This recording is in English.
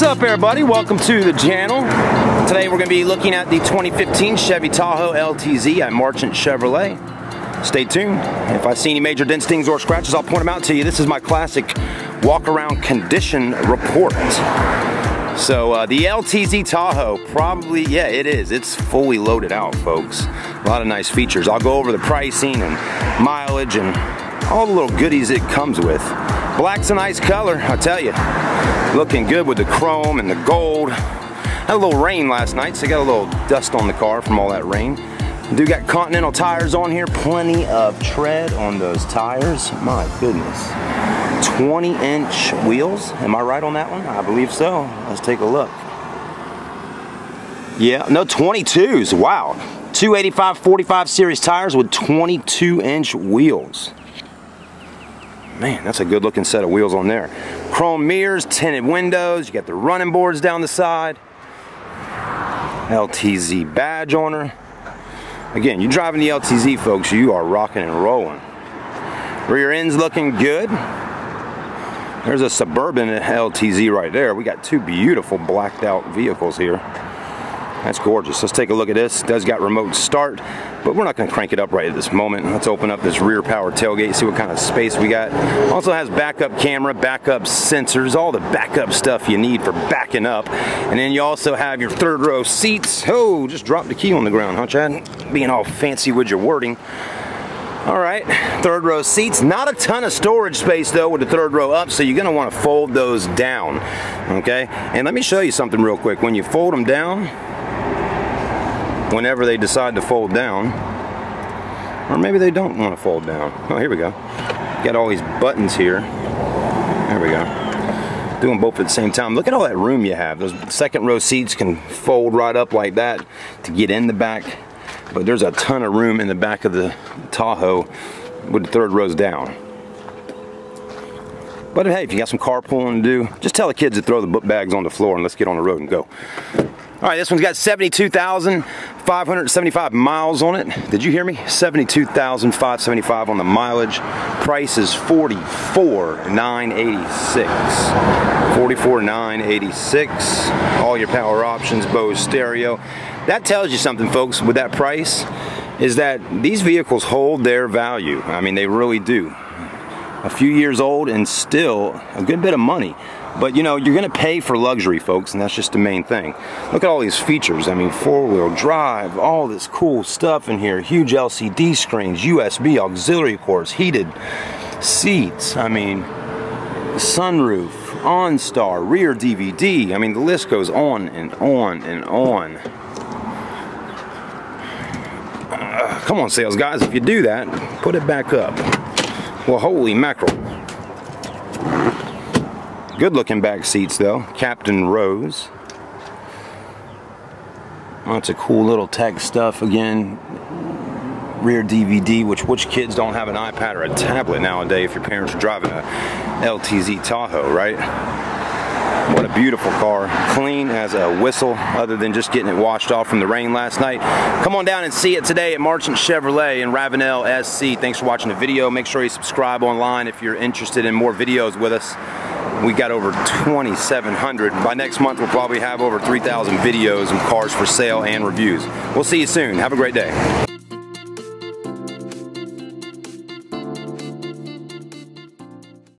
What's up everybody? Welcome to the channel. Today we're going to be looking at the 2015 Chevy Tahoe LTZ at Marchant Chevrolet. Stay tuned. If I see any major dents, stings, or scratches, I'll point them out to you. This is my classic walk around condition report. So uh, the LTZ Tahoe, probably, yeah, it is. It's fully loaded out, folks. A lot of nice features. I'll go over the pricing and mileage and all the little goodies it comes with. Black's a nice color, I tell you. Looking good with the chrome and the gold. Had a little rain last night, so got a little dust on the car from all that rain. Do got Continental tires on here, plenty of tread on those tires. My goodness. 20 inch wheels, am I right on that one? I believe so. Let's take a look. Yeah, no 22s, wow. 285 45 series tires with 22 inch wheels. Man, that's a good looking set of wheels on there. Chrome mirrors, tinted windows, you got the running boards down the side. LTZ badge on her. Again, you're driving the LTZ, folks, you are rocking and rolling. Rear end's looking good. There's a Suburban LTZ right there. We got two beautiful blacked out vehicles here. That's gorgeous. Let's take a look at this. It does got remote start, but we're not going to crank it up right at this moment. Let's open up this rear power tailgate, see what kind of space we got. Also has backup camera, backup sensors, all the backup stuff you need for backing up. And then you also have your third row seats. Oh, just dropped the key on the ground, huh, Chad? Being all fancy with your wording. All right, third row seats. Not a ton of storage space though with the third row up, so you're gonna wanna fold those down, okay? And let me show you something real quick. When you fold them down, whenever they decide to fold down, or maybe they don't want to fold down. Oh, here we go. Got all these buttons here. There we go. Doing both at the same time. Look at all that room you have. Those second row seats can fold right up like that to get in the back. But there's a ton of room in the back of the Tahoe with the third rows down. But hey, if you got some carpooling to do, just tell the kids to throw the book bags on the floor and let's get on the road and go. All right, this one's got 72,575 miles on it. Did you hear me? 72,575 on the mileage. Price is 44,986. 44,986. All your power options, Bose stereo. That tells you something, folks, with that price, is that these vehicles hold their value. I mean, they really do. A few years old and still a good bit of money. But you know, you're gonna pay for luxury, folks, and that's just the main thing. Look at all these features. I mean, four-wheel drive, all this cool stuff in here. Huge LCD screens, USB, auxiliary ports, heated seats. I mean, sunroof, OnStar, rear DVD. I mean, the list goes on and on and on. Uh, come on, sales guys, if you do that, put it back up. Well, holy mackerel. Good looking back seats though. Captain Rose. Lots of cool little tech stuff again. Rear DVD, which which kids don't have an iPad or a tablet nowadays if your parents are driving a LTZ Tahoe, right? What a beautiful car. Clean as a whistle, other than just getting it washed off from the rain last night. Come on down and see it today at Marchant Chevrolet in Ravenel, SC. Thanks for watching the video. Make sure you subscribe online if you're interested in more videos with us we got over 2,700. By next month, we'll probably have over 3,000 videos of cars for sale and reviews. We'll see you soon. Have a great day.